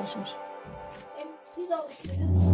arkadaşlar. Biz alıştırırız.